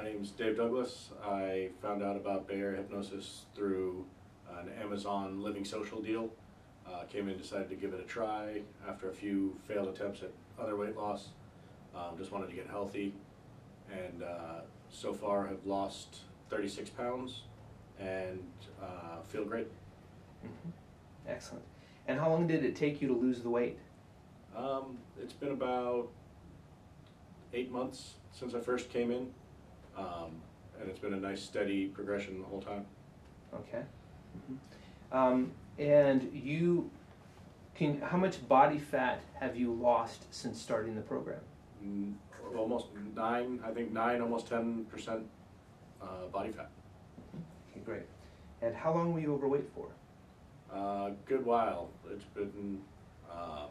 my name's Dave Douglas. I found out about Bay Area Hypnosis through an Amazon Living Social deal. Uh, came in, decided to give it a try after a few failed attempts at other weight loss. Um, just wanted to get healthy, and uh, so far have lost 36 pounds and uh, feel great. Mhm. Excellent. And how long did it take you to lose the weight? Um, it's been about eight months since I first came in, um, and it's been a nice steady progression the whole time. Okay. Mhm. Um, and you can, how much body fat have you lost since starting the program? Mm, almost nine, I think nine, almost ten percent uh, body fat. Okay, great. And how long were you overweight for? Uh, good while. It's been um,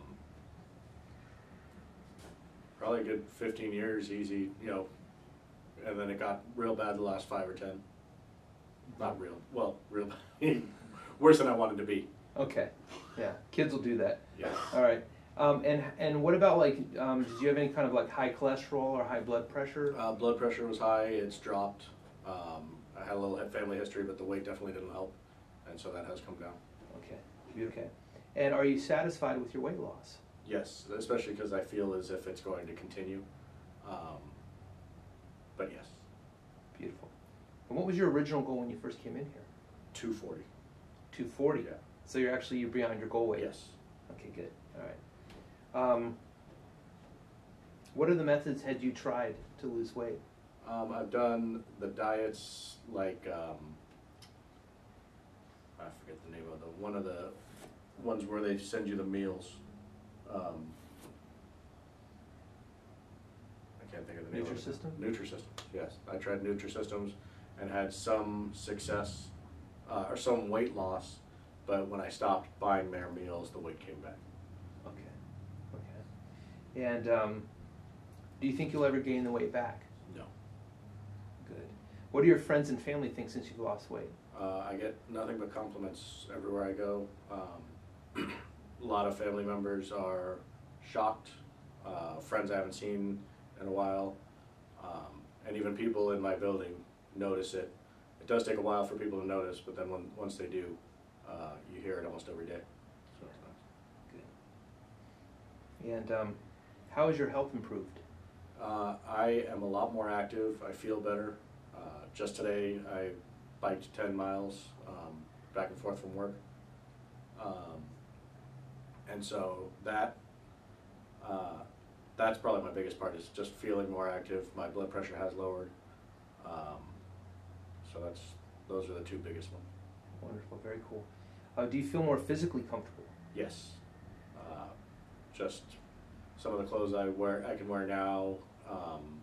probably a good fifteen years, easy, you know, and then it got real bad the last five or ten. Not real, well, real, worse than I wanted to be. Okay. Yeah, kids will do that. Yeah. All right. Um, and and what about like, um, did you have any kind of like high cholesterol or high blood pressure? Uh, blood pressure was high. It's dropped. Um, I had a little family history, but the weight definitely didn't help, and so that has come down. Okay. Okay. And are you satisfied with your weight loss? Yes, especially because I feel as if it's going to continue. Um, but yes, Beautiful. And what was your original goal when you first came in here? 240. 240. Yeah. So you're actually you're beyond your goal weight. Yes. Okay, good. All right. Um, what other methods had you tried to lose weight? Um, I've done the diets like um, I forget the name of the one of the ones where they send you the meals. Um, I can't think of the name. Nutrisystem? Nutrisystem. Yes, I tried Nutrisystems and had some success uh, or some weight loss, but when I stopped buying their meals, the weight came back. Okay. Okay. And um, do you think you'll ever gain the weight back? No. Good. What do your friends and family think since you've lost weight? Uh, I get nothing but compliments everywhere I go. Um, a lot of family members are shocked. Uh, friends I haven't seen in a while, um, and even people in my building notice it. It does take a while for people to notice, but then when, once they do, uh, you hear it almost every day. So it's nice. Good. And um, how has your health improved? Uh, I am a lot more active. I feel better. Uh, just today, I biked 10 miles um, back and forth from work. Um, and so that uh, that's probably my biggest part is just feeling more active. My blood pressure has lowered. Um, those are the two biggest ones. Wonderful. Very cool. Uh, do you feel more physically comfortable? Yes. Uh, just some of the clothes I wear, I can wear now, um,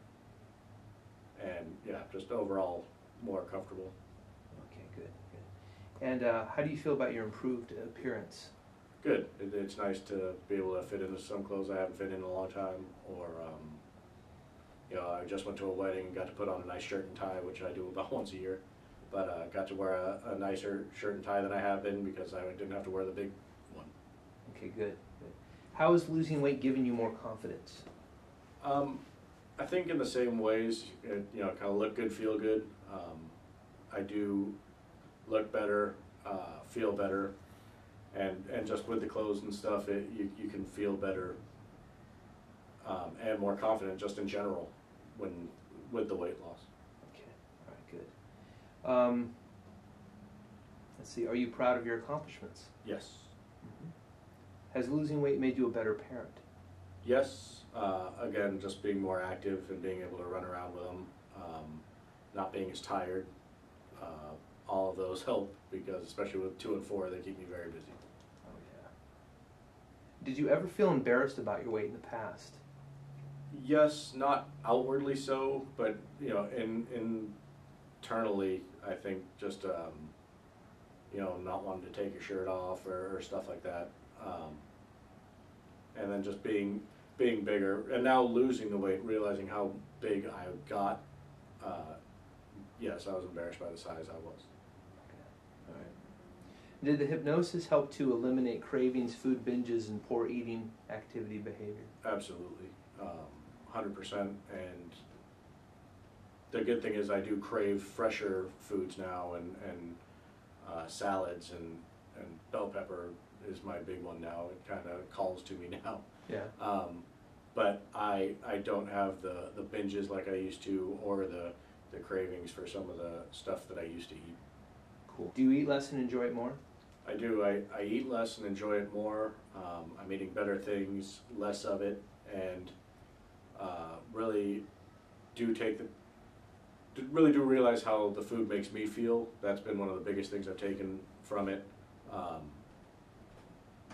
and yeah, just overall more comfortable. Okay. Good. Good. And uh, how do you feel about your improved appearance? Good. It, it's nice to be able to fit into some clothes I haven't fit in a long time, or um, you know, I just went to a wedding, got to put on a nice shirt and tie, which I do about once a year, but uh, got to wear a, a nicer shirt and tie than I have been because I didn't have to wear the big one. Okay. Good. Good. How is losing weight giving you more confidence? Um, I think in the same ways, it, you know, kind of look good, feel good. Um, I do look better, uh, feel better, and and just with the clothes and stuff, it, you you can feel better um, and more confident just in general when with the weight loss. Okay. All right. Good. Um, let's see. Are you proud of your accomplishments? Yes, Has losing weight made you a better parent? yes. Uh, again, just being more active and being able to run around with them, um, not being as tired. Uh, all of those help because, especially with two and four, they keep me very busy. Oh yeah. Did you ever feel embarrassed about your weight in the past? Yes, not outwardly so, but you know, in, internally, I think just um, you know, not wanting to take your shirt off or, or stuff like that, um, and then just being being bigger, and now losing the weight, realizing how big I got. Uh, yes, I was embarrassed by the size I was. All right. Did the hypnosis help to eliminate cravings, food binges, and poor eating activity behavior? Absolutely, um, hundred percent, and the good thing is I do crave fresher foods now and, and uh, salads and, and bell pepper is my big one now. It kind of calls to me now. Yeah. Um, but I, I don't have the, the binges like I used to or the, the cravings for some of the stuff that I used to eat. Cool. Do you eat less and enjoy it more? I do. I, I eat less and enjoy it more. Um, I'm eating better things, less of it, and uh, really do take the really do realize how the food makes me feel. That's been one of the biggest things I've taken from it. Um,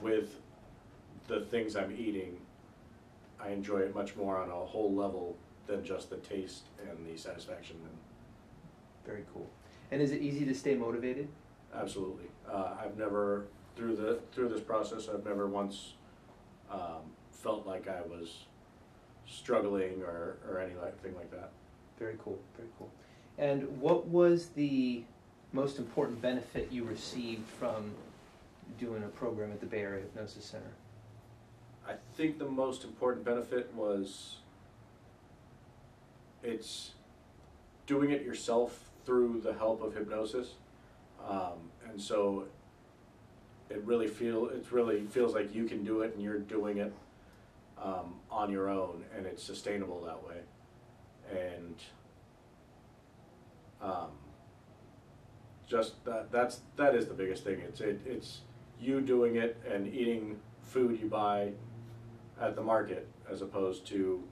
with the things I'm eating, I enjoy it much more on a whole level than just the taste and the satisfaction. And Very cool. And is it easy to stay motivated? Absolutely. Uh, I've never, through the, through this process, I've never once, um, felt like I was struggling or, or anything like that. Very cool. Very cool. And what was the most important benefit you received from doing a program at the Bay Area Hypnosis Center? I think the most important benefit was it's doing it yourself through the help of hypnosis. Um, and so it really feel it really feels like you can do it and you're doing it um, on your own and it's sustainable that way. And um, just that that's that is the biggest thing. It's it, it's you doing it and eating food you buy at the market as opposed to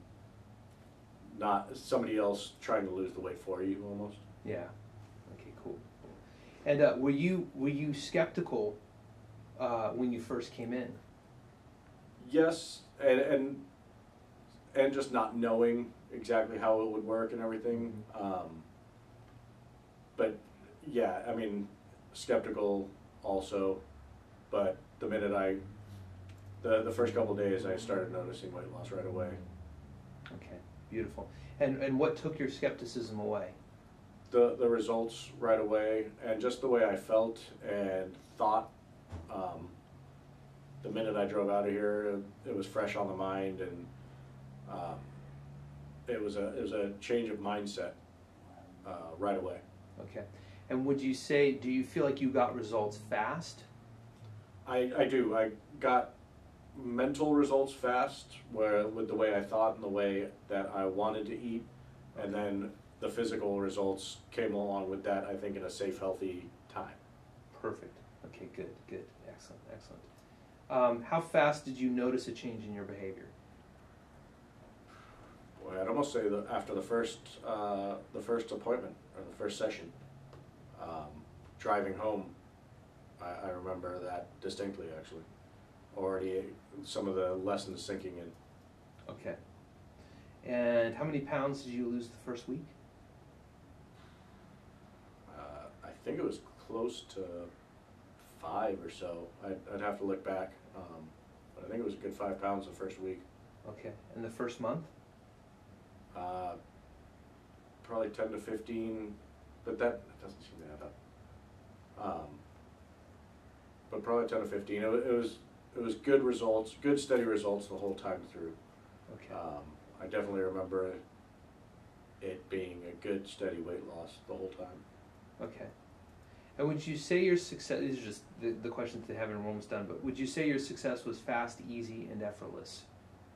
not somebody else trying to lose the weight for you almost. Yeah. Okay. Cool. And uh, were you were you skeptical uh, when you first came in? Yes, and and and just not knowing exactly how it would work and everything. Um, but yeah, I mean, skeptical also. But the minute I, the the first couple days, I started noticing weight loss right away. Okay. Beautiful. And and what took your skepticism away? the the results right away and just the way I felt and thought. Um, the minute I drove out of here, it was fresh on the mind, and um, it was a it was a change of mindset uh, right away. Okay. And would you say, do you feel like you got results fast? I, I do. I got mental results fast, where with the way I thought and the way that I wanted to eat, and then the physical results came along with that. I think in a safe, healthy time. Perfect. Okay, good, good. Excellent, excellent. Um, how fast did you notice a change in your behavior? Almost say that after the first uh, the first appointment or the first session, um, driving home, I, I remember that distinctly. Actually, already some of the lessons sinking in. Okay. And how many pounds did you lose the first week? Uh, I think it was close to five or so. I'd, I'd have to look back, um, but I think it was a good five pounds the first week. Okay. And the first month? Uh, probably ten to fifteen, but that, that doesn't seem to add up. Um, but probably ten to fifteen. It, wa- it was it was good results, good steady results the whole time through. Okay. Um, I definitely remember it, it being a good steady weight loss the whole time. Okay. And would you say your success, these are just the, the questions that haven't almost done, but would you say your success was fast, easy, and effortless?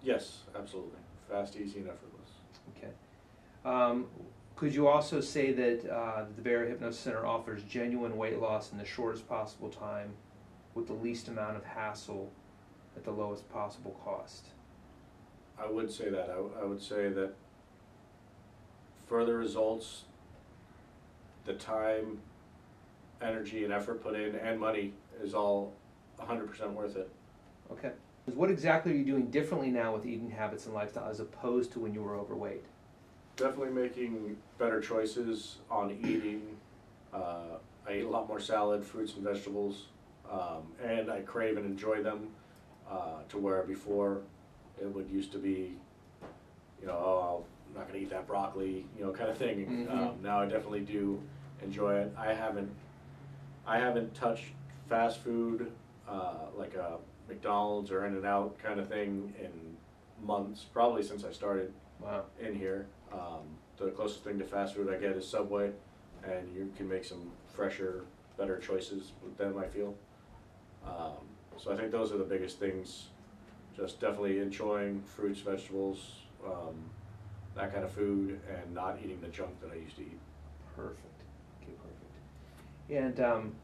Yes, absolutely. Fast, easy, and effortless. Um, could you also say that uh, the Bay Hypnosis Center offers genuine weight loss in the shortest possible time with the least amount of hassle at the lowest possible cost? I would say that. I, I would say that further results, the time, energy, and effort put in, and money is all 100% worth it. Okay. What exactly are you doing differently now with eating habits and lifestyle as opposed to when you were overweight? Definitely making better choices on eating. Uh, I eat a lot more salad, fruits, and vegetables, um, and I crave and enjoy them. Uh, to where before it would used to be, you know, oh, I'm not gonna eat that broccoli, you know, kind of thing. Mhm. Um, now I definitely do enjoy it. I haven't, I haven't touched fast food uh, like a McDonald's or In-N-Out kind of thing in months, probably since I started Wow. in here. Um, the closest thing to fast food I get is Subway, and you can make some fresher, better choices with them. I feel. Um, so I think those are the biggest things. Just definitely enjoying fruits, vegetables, um, that kind of food, and not eating the junk that I used to eat. Perfect. Okay, perfect. And um,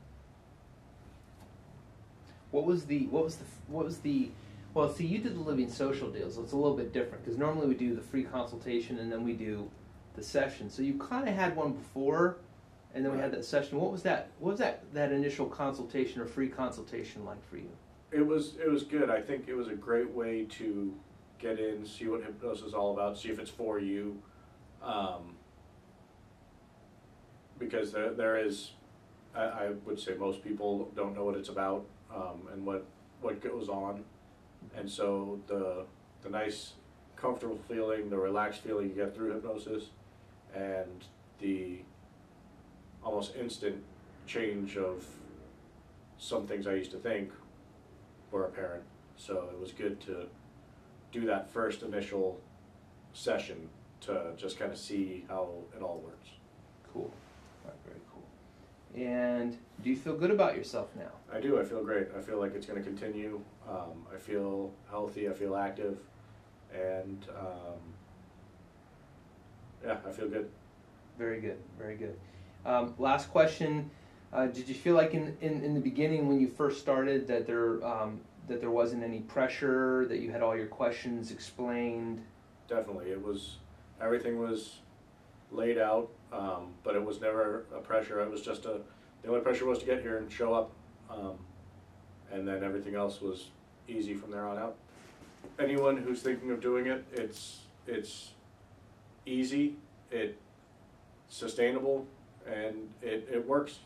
what was the what was the what was the well? See, you did the living social deals. So it's a little bit different because normally we do the free consultation and then we do the session. So you kind of had one before, and then we had that session. What was that? What was that that initial consultation or free consultation like for you? It was it was good. I think it was a great way to get in, see what hypnosis is all about, see if it's for you. Um, because there there is, I, I would say most people don't know what it's about um, and what what goes on, and so the the nice, comfortable feeling, the relaxed feeling you get through hypnosis, and the almost instant change of some things I used to think were apparent. So it was good to do that first initial session to just kind of see how it all works. Cool. All right, very cool. And do you feel good about yourself now? I do. I feel great. I feel like it's going to continue. Um, I feel healthy. I feel active, and um, yeah, I feel good. Very good. Very good. Um, last question. Uh, did you feel like in, in, in the beginning when you first started that there um, that there wasn't any pressure that you had all your questions explained? Definitely, it was everything was laid out, um, but it was never a pressure. It was just a the only pressure was to get here and show up, um, and then everything else was easy from there on out. Anyone who's thinking of doing it, it's it's easy, it sustainable, and it, it works.